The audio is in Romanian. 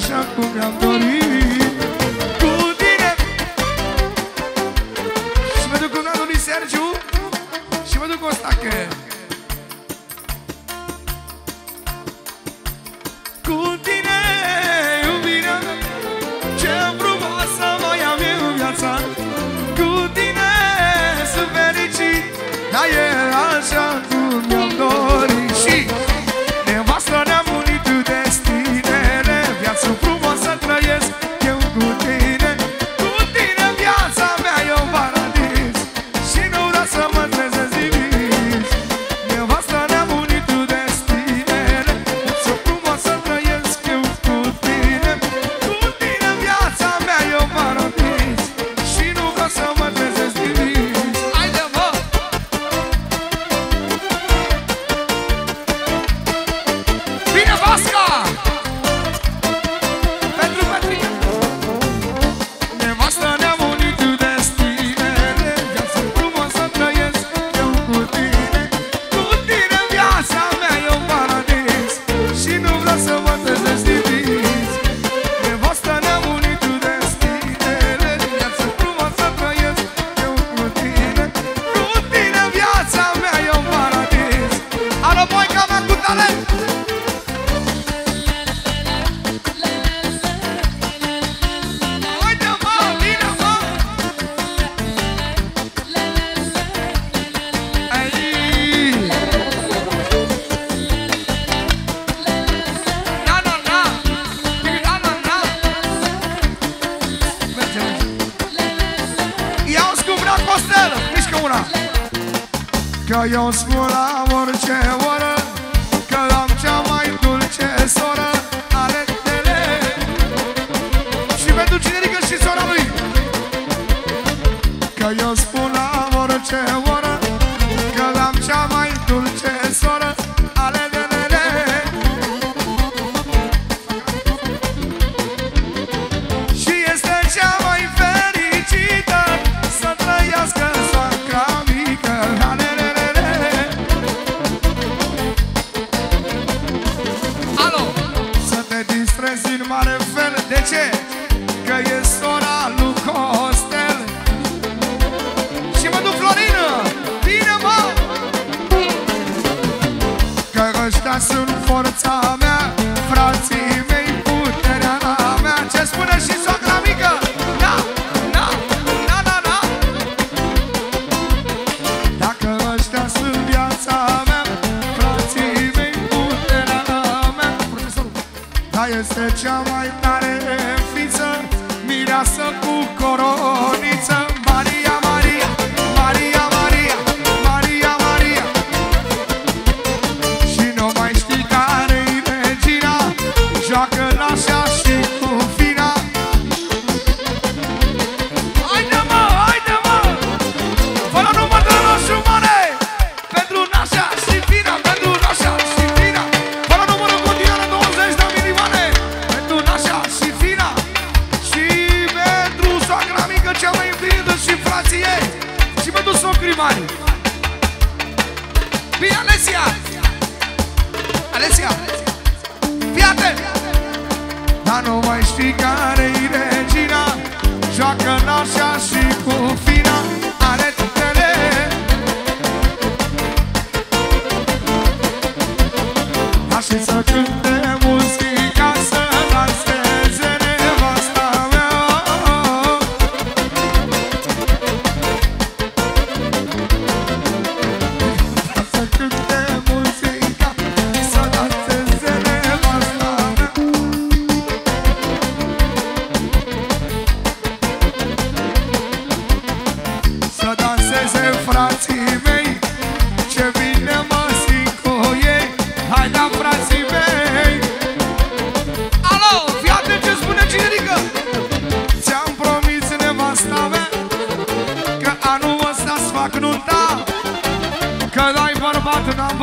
viajando, me adorei Că eu spun la orice, orice benzi în mare fel De ce? Asta este cea mai tare fiță Mireasă cu coroniță. și care-i regina Joacă nașa și cu fina Are tutele Așa să cânte muzică. frații mei. Alo, fii atent ce spune cinerică. Ți-am promis nevasta mea Că anul ăsta-ți fac nunta. Că dai bărbat, n-am